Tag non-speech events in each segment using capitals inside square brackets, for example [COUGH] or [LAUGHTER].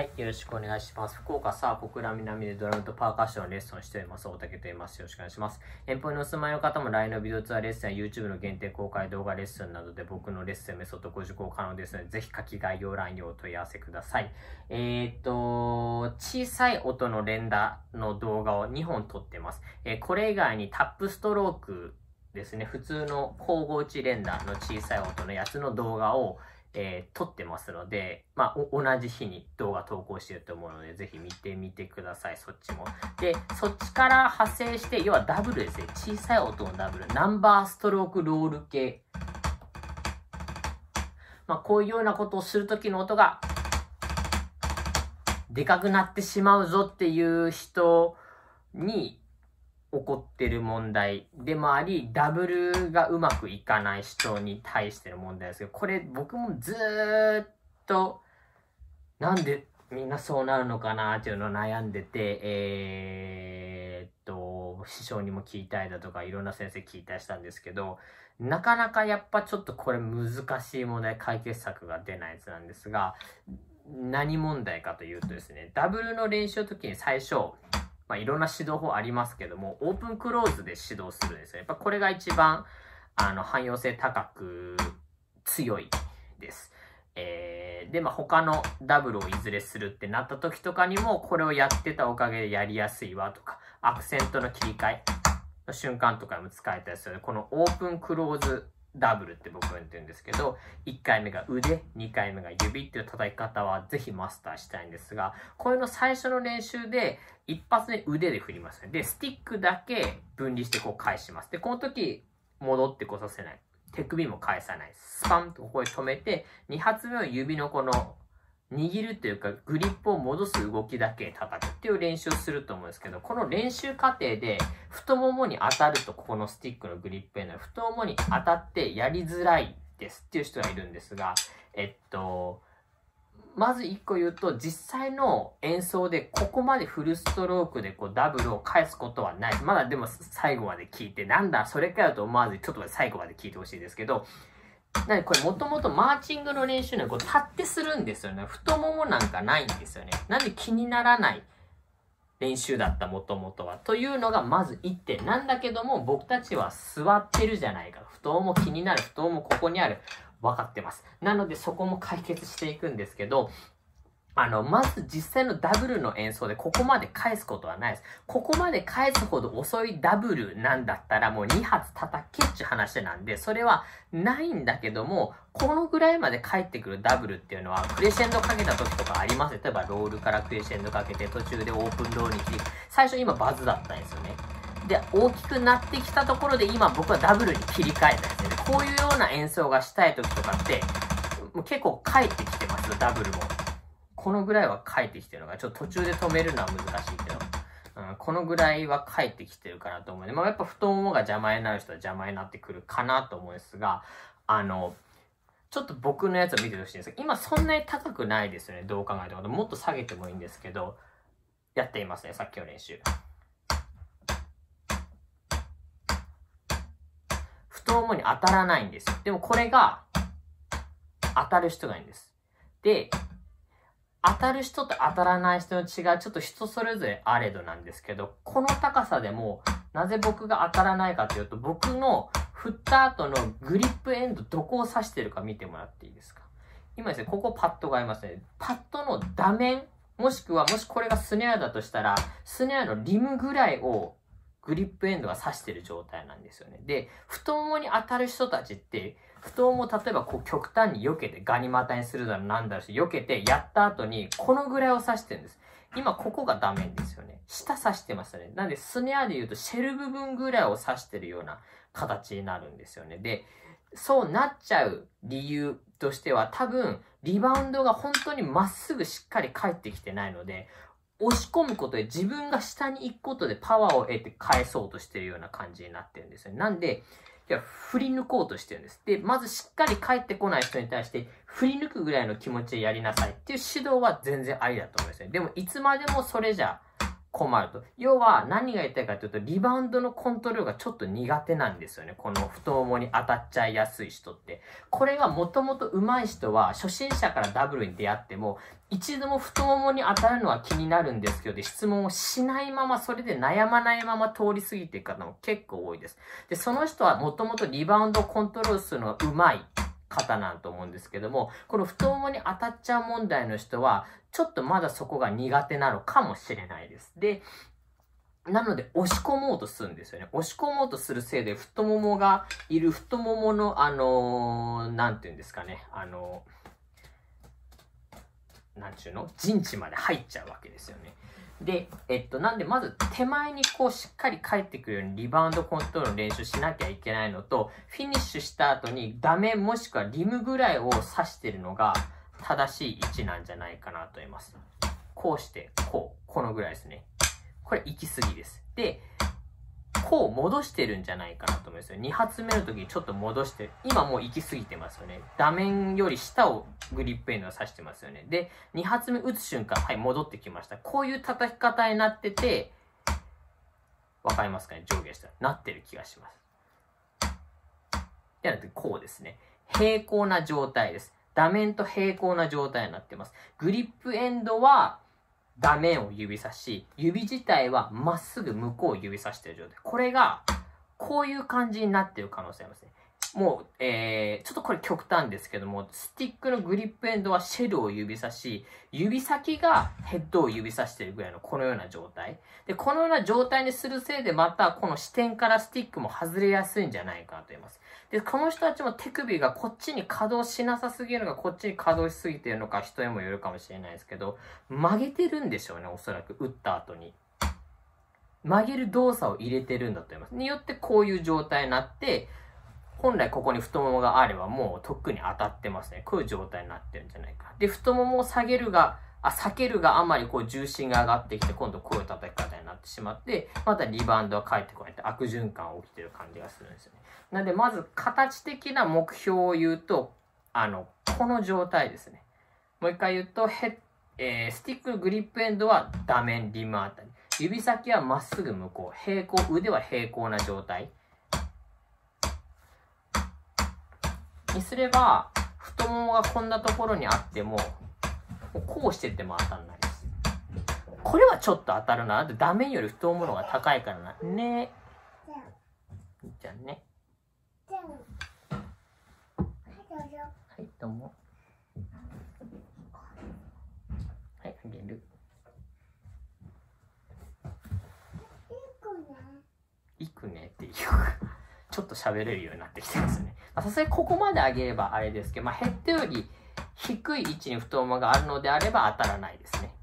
はい、よろしくお願いします。福岡さあ、小倉南でドラムとパーカッションのレッスンをしております。大竹と言います。よろしくお願いします。遠方にお住まいの方も LINE のビデオツアーレッスンや YouTube の限定公開動画レッスンなどで僕のレッスンメソッドご受講可能ですので、ぜひ書き概要欄にお問い合わせください。えー、っと、小さい音の連打の動画を2本撮ってます。えー、これ以外にタップストロークですね、普通の交互打ち連打の小さい音のやつの動画をえー、撮ってますので、まあ、同じ日に動画投稿してると思うので、ぜひ見てみてください、そっちも。で、そっちから派生して、要はダブルですね。小さい音のダブル。ナンバーストロークロール系。まあ、こういうようなことをするときの音が、でかくなってしまうぞっていう人に、起こってる問題。でもあり、ダブルがうまくいかない人に対しての問題ですけど、これ僕もずっと、なんでみんなそうなるのかなっていうのを悩んでて、えー、っと、師匠にも聞いたりだとか、いろんな先生聞いたりしたんですけど、なかなかやっぱちょっとこれ難しい問題、解決策が出ないやつなんですが、何問題かというとですね、ダブルの練習の時に最初、まあ、いろんな指導法ありますけども、オープンクローズで指導するんですよ。やっぱこれが一番、あの、汎用性高く強いです。えー、で、まあ、他のダブルをいずれするってなった時とかにも、これをやってたおかげでやりやすいわとか、アクセントの切り替えの瞬間とかも使えたりするこのオープンクローズダブルって僕は言ってるんですけど、1回目が腕、2回目が指っていう叩き方はぜひマスターしたいんですが、これの最初の練習で一発で腕で振りますね。で、スティックだけ分離してこう返します。で、この時戻ってこさせない。手首も返さない。スパンとここで止めて、2発目は指のこの握るというか、グリップを戻す動きだけ叩くっていう練習をすると思うんですけど、この練習過程で太ももに当たると、ここのスティックのグリップへの太ももに当たってやりづらいですっていう人がいるんですが、えっと、まず一個言うと、実際の演奏でここまでフルストロークでこうダブルを返すことはない。まだでも最後まで聞いて、なんだ、それかよと思わずちょっと最後まで聞いてほしいですけど、なにこれもともとマーチングの練習ね、こう立ってするんですよね。太ももなんかないんですよね。なんで気にならない練習だったもともとは。というのがまず1点なんだけども、僕たちは座ってるじゃないか。太もも気になる。太ももここにある。分かってます。なのでそこも解決していくんですけど、あの、まず実際のダブルの演奏でここまで返すことはないです。ここまで返すほど遅いダブルなんだったらもう2発叩けっちゅう話なんで、それはないんだけども、このぐらいまで返ってくるダブルっていうのは、クレシェンドかけた時とかあります例えばロールからクレシェンドかけて途中でオープンロールに切り、最初今バズだったんですよね。で、大きくなってきたところで今僕はダブルに切り替えたんですよね。こういうような演奏がしたい時とかって、もう結構返ってきてます、ダブルも。このぐらいは帰ってきてるのが、ちょっと途中で止めるのは難しいけど、うん、このぐらいは帰ってきてるかなと思うね。まあ、やっぱ太ももが邪魔になる人は邪魔になってくるかなと思うんですが、あの、ちょっと僕のやつを見てほしいんですが、今そんなに高くないですよね、どう考えても。もっと下げてもいいんですけど、やっていますね、さっきの練習。太ももに当たらないんですよ。でもこれが、当たる人がいいんです。で、当たる人と当たらない人の違い、ちょっと人それぞれあれどなんですけど、この高さでも、なぜ僕が当たらないかというと、僕の振った後のグリップエンドどこを指してるか見てもらっていいですか？今ですね、ここパッドがありますね。パッドの断面、もしくは、もしこれがスネアだとしたら、スネアのリムぐらいをグリップエンドが指してる状態なんですよね。で、太ももに当たる人たちって、太もも例えばこう極端に避けてガニ股にするだろなんだろうし、避けてやった後にこのぐらいを指してるんです。今ここがダメですよね。下指してますよね。なんでスネアで言うとシェル部分ぐらいを指してるような形になるんですよね。で、そうなっちゃう理由としては多分リバウンドが本当にまっすぐしっかり返ってきてないので、押し込むことで自分が下に行くことでパワーを得て返そうとしてるような感じになってるんですよ。なんで、いや、振り抜こうとしてるんです。で、まずしっかり帰ってこない人に対して、振り抜くぐらいの気持ちでやりなさいっていう指導は全然ありだと思うんですね。でも、いつまでもそれじゃ困ると。要は何が言いたいかというと、リバウンドのコントロールがちょっと苦手なんですよね。この太ももに当たっちゃいやすい人って。これがもともと上手い人は、初心者からダブルに出会っても、一度も太ももに当たるのは気になるんですけど、質問をしないまま、それで悩まないまま通り過ぎていく方も結構多いです。で、その人はもともとリバウンドコントロールするのが上手い。方なんと思うんですけども、この太ももに当たっちゃう問題の人は、ちょっとまだそこが苦手なのかもしれないです。で、なので、押し込もうとするんですよね。押し込もうとするせいで、太ももがいる太ももの、あのー、なんて言うんですかね、あのー、なんちゅうの？陣地まで入っちゃうわけですよね。で、えっと、なんで、まず手前にこうしっかり返ってくるようにリバウンドコントロールの練習しなきゃいけないのと、フィニッシュした後にダメもしくはリムぐらいを指してるのが正しい位置なんじゃないかなと思います。こうして、こう、このぐらいですね。これ行き過ぎです。で、こう戻してるんじゃないかなと思うんですよ。2発目の時にちょっと戻してる。今もう行き過ぎてますよね。画面より下をグリップエンドが指してますよね。で、2発目打つ瞬間、はい、戻ってきました。こういう叩き方になってて、わかりますかね？上下した。なってる気がします。でなくて、こうですね。平行な状態です。画面と平行な状態になってます。グリップエンドは、画面を指さし、指自体はまっすぐ向こうを指さしている状態。これが、こういう感じになっている可能性ありますね。もう、えー、ちょっとこれ極端ですけども、スティックのグリップエンドはシェルを指さし、指先がヘッドを指さしてるぐらいのこのような状態。で、このような状態にするせいでまたこの視点からスティックも外れやすいんじゃないかなと言います。で、この人たちも手首がこっちに稼働しなさすぎるのか、こっちに稼働しすぎてるのか、人にもよるかもしれないですけど、曲げてるんでしょうね、おそらく、打った後に。曲げる動作を入れてるんだと思います。によってこういう状態になって、本来ここに太ももがあればもうとっくに当たってますね。こういう状態になってるんじゃないか。で、太ももを下げるが、あ、避けるがあまりこう重心が上がってきて、今度こういう叩き方になってしまって、またリバウンドが返ってこないって悪循環が起きてる感じがするんですよね。なんで、まず形的な目標を言うと、あの、この状態ですね。もう一回言うと、ヘえー、スティックグリップエンドは画面、リムあたり。指先はまっすぐ向こう。平行、腕は平行な状態。すれば、太ももがこんなところにあっても、もうこうしてても当たんないです。これはちょっと当たるな。だって画面より太もものが高いからな。ね。じゃあね。はい、どうも。はい、あげる。いくねっていうちょっと喋れるようになってきてますね。さすがにここまで上げればあれですけど、まあ、ヘッドより低い位置に太ももがあるのであれば当たらないですね。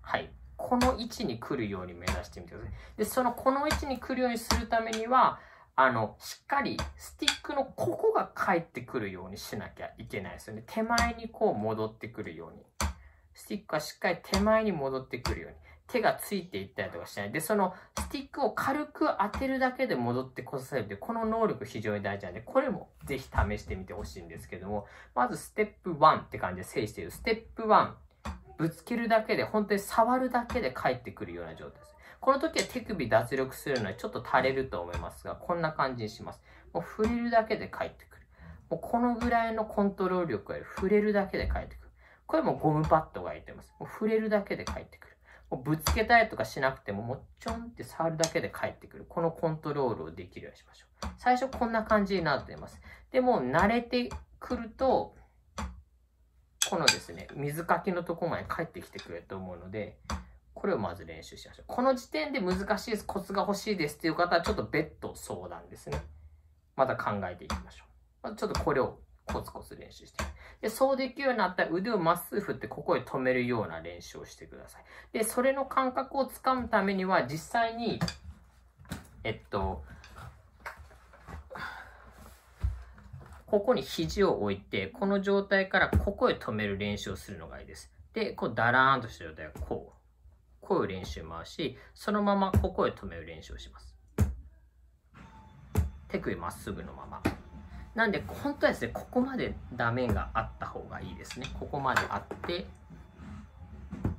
はい。この位置に来るように目指してみてください。で、そのこの位置に来るようにするためには、あの、しっかりスティックのここが返ってくるようにしなきゃいけないですよね。手前にこう戻ってくるように。スティックはしっかり手前に戻ってくるように。手がついていったりとかしない。で、そのスティックを軽く当てるだけで戻ってこさせるという、この能力非常に大事なんで、これもぜひ試してみてほしいんですけども、まずステップ1って感じで整理している。ステップ1、ぶつけるだけで、本当に触るだけで返ってくるような状態です。この時は手首脱力するのはちょっと垂れると思いますが、こんな感じにします。もう触れるだけで返ってくる。もうこのぐらいのコントロール力より触れるだけで返ってくる。これもゴムパッドが入ってます。もう触れるだけで返ってくる。ぶつけたりとかしなくても、もっちょんって触るだけで返ってくる。このコントロールをできるようにしましょう。最初こんな感じになっています。でも慣れてくると、このですね、水かきのとこまで帰ってきてくれると思うので、これをまず練習しましょう。この時点で難しいです、コツが欲しいですっていう方はちょっと別途相談ですね。また考えていきましょう。ちょっとこれをコツコツ練習してで、そうできるようになったら腕をまっすぐ振ってここへ止めるような練習をしてください。で、それの感覚をつかむためには実際に、えっと、ここに肘を置いて、この状態からここへ止める練習をするのがいいです。で、こう、だらーんとした状態はこう。こういう練習を回し、そのままここへ止める練習をします。手首まっすぐのまま。なんで、本当はですね、ここまでダメがあった方がいいですね。ここまであって、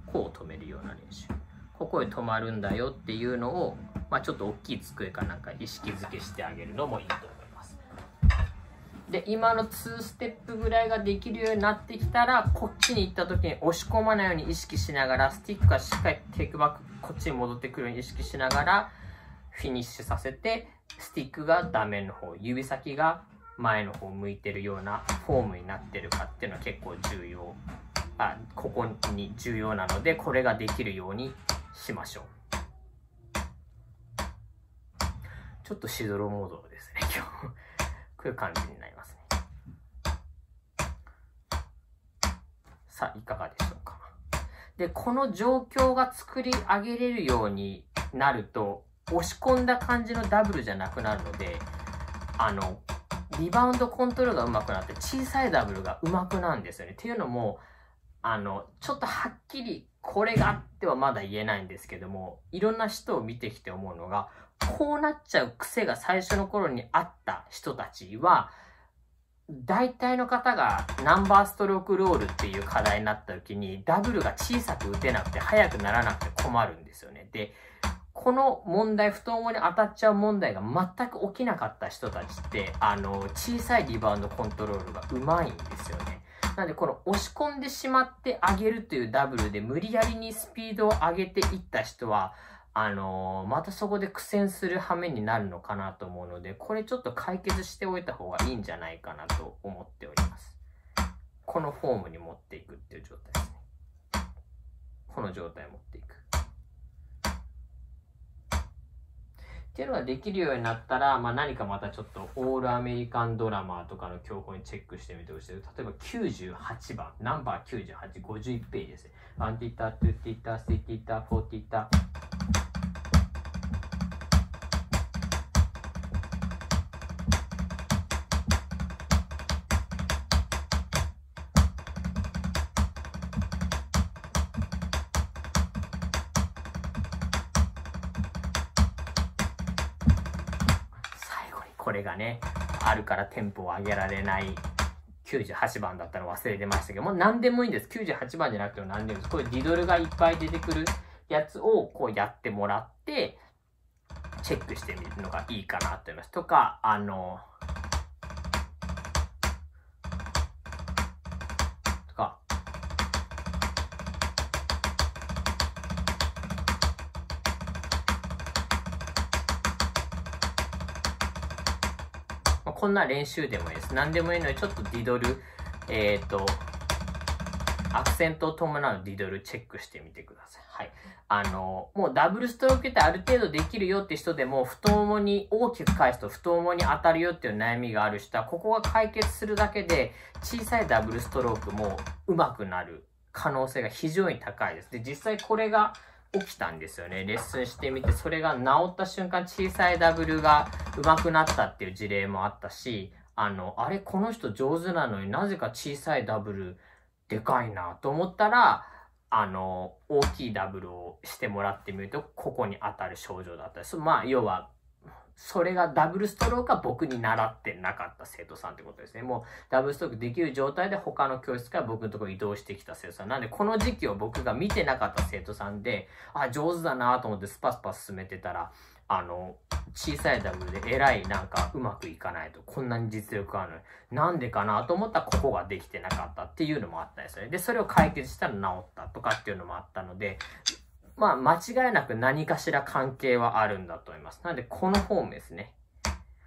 こう止めるような練習。ここへ止まるんだよっていうのを、まあ、ちょっと大きい机かなんか意識づけしてあげるのもいいと思います。で、今の2ステップぐらいができるようになってきたら、こっちに行った時に押し込まないように意識しながら、スティックがしっかりテイクバック、こっちに戻ってくるように意識しながら、フィニッシュさせて、スティックがダメの方、指先が前の方向いてるようなフォームになってるかっていうのは結構重要。あここに重要なのでこれができるようにしましょう。ちょっとしどろモードですね [LAUGHS] 今日。こういう感じになりますね。さあいかがでしょうか。でこの状況が作り上げれるようになると押し込んだ感じのダブルじゃなくなるのであのリバウンドコントロールが上手くなって小さいダブルが上手くなんですよね。っていうのも、あの、ちょっとはっきりこれがあってはまだ言えないんですけども、いろんな人を見てきて思うのが、こうなっちゃう癖が最初の頃にあった人たちは、大体の方がナンバーストロークロールっていう課題になった時にダブルが小さく打てなくて速くならなくて困るんですよね。で、この問題、太ももに当たっちゃう問題が全く起きなかった人たちって、あの、小さいリバウンドコントロールがうまいんですよね。なので、この押し込んでしまってあげるというダブルで無理やりにスピードを上げていった人は、あのまたそこで苦戦する羽目になるのかなと思うので、これちょっと解決しておいた方がいいんじゃないかなと思っております。このフォームに持っていくっていう状態ですね。この状態持っていく。っていうのができるようになったら、まあ、何かまたちょっとオールアメリカンドラマーとかの教本にチェックしてみてほしい例えば98番、ナンバー98、51ページですね。アンティタ、トゥティタ、スティティタ、フォーティタ。れがね、あるからテンポを上げられない98番だったの忘れてましたけど、もう何でもいいんです。98番じゃなくても何でもいいです。こういうディドルがいっぱい出てくるやつをこうやってもらって、チェックしてみるのがいいかなと思います。とか、あの、こんな練習でもいいです。何でもいいので、ちょっとディドル、えっ、ー、と、アクセントを伴うディドルチェックしてみてください。はい。あの、もうダブルストロークってある程度できるよって人でも、太ももに大きく返すと太ももに当たるよっていう悩みがある人は、ここが解決するだけで、小さいダブルストロークも上手くなる可能性が非常に高いです。で、実際これが、起きたんですよね。レッスンしてみて、それが治った瞬間、小さいダブルが上手くなったっていう事例もあったし、あの、あれ、この人上手なのになぜか小さいダブルでかいなと思ったら、あの、大きいダブルをしてもらってみると、ここに当たる症状だったりする。まあ、要は、それがダブルストロークは僕に習ってなかった生徒さんってことですね。もうダブルストロークできる状態で他の教室から僕のところに移動してきた生徒さん。なんでこの時期を僕が見てなかった生徒さんで、あ、上手だなと思ってスパスパ進めてたら、あの、小さいダブルで偉いなんかうまくいかないと、こんなに実力あるのに、なんでかなと思ったらここができてなかったっていうのもあったですね。で、それを解決したら治ったとかっていうのもあったので、まあ、間違いなく何かしら関係はあるんだと思います。なので、このフォームですね。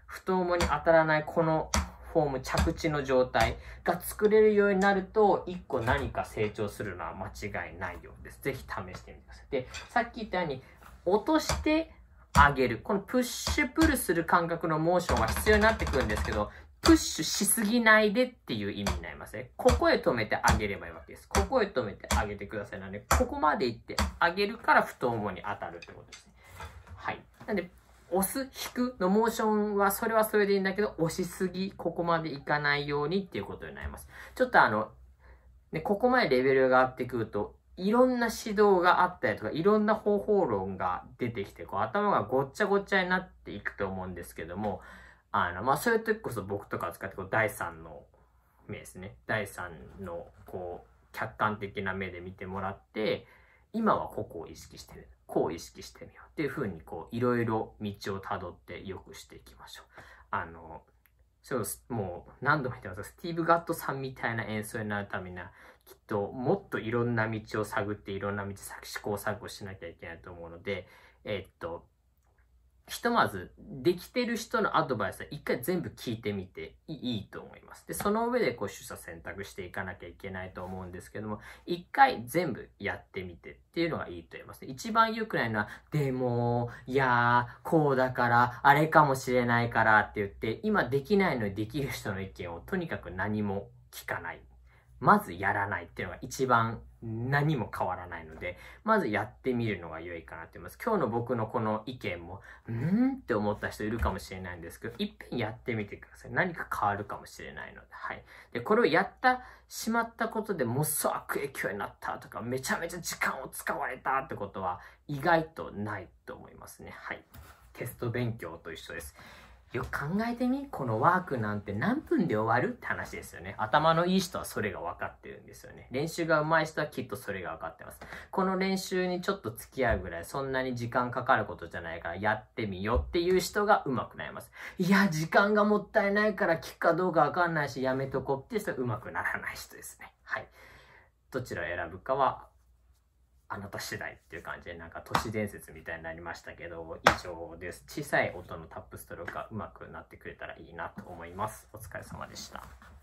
太ももに当たらないこのフォーム、着地の状態が作れるようになると、一個何か成長するのは間違いないようです。ぜひ試してみてください。で、さっき言ったように、落として上げる。このプッシュプルする感覚のモーションが必要になってくるんですけど、プッシュしすぎないでっていう意味になりますね。ここへ止めてあげればいいわけです。ここへ止めてあげてください。なので、ここまで行ってあげるから太ももに当たるってことですね。はい。なんで、押す、引くのモーションは、それはそれでいいんだけど、押しすぎ、ここまでいかないようにっていうことになります。ちょっとあの、ね、ここまでレベルが上がってくると、いろんな指導があったりとか、いろんな方法論が出てきて、こう頭がごっちゃごっちゃになっていくと思うんですけども、あの、まあ、そういう時こそ僕とか使って、こう、第三の目ですね。第三の、こう、客観的な目で見てもらって、今はここを意識してる。こう意識してみよう。っていうふうに、こう、いろいろ道をたどって良くしていきましょう。あの、そうもう何度も言ってますスティーブ・ガットさんみたいな演奏になるためにはきっともっといろんな道を探っていろんな道試行錯誤しなきゃいけないと思うのでえー、っとひとまず、できてる人のアドバイスは一回全部聞いてみていいと思います。で、その上でこう取捨選択していかなきゃいけないと思うんですけども、一回全部やってみてっていうのがいいと思います。一番良くないのは、でも、いやー、こうだから、あれかもしれないからって言って、今できないのにできる人の意見をとにかく何も聞かない。まずやらないっていうのが一番何も変わらないので、まずやってみるのが良いかなと思います。今日の僕のこの意見も、うんって思った人いるかもしれないんですけど、いっぺんやってみてください。何か変わるかもしれないので、はい。で、これをやったしまったことでもっそ悪影響になったとか、めちゃめちゃ時間を使われたってことは意外とないと思いますね。はい。テスト勉強と一緒です。よく考えてみこのワークなんて何分で終わるって話ですよね。頭のいい人はそれが分かってるんですよね。練習が上手い人はきっとそれが分かってます。この練習にちょっと付き合うぐらいそんなに時間かかることじゃないからやってみようっていう人が上手くなります。いや、時間がもったいないから聞くかどうか分かんないしやめとこうって人は上手くならない人ですね。はい。どちらを選ぶかはあなた次第っていう感じでなんか都市伝説みたいになりましたけど以上です。小さい音のタップストロークがうまくなってくれたらいいなと思います。お疲れ様でした。